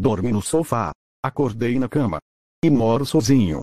Dormi no sofá. Acordei na cama. E moro sozinho.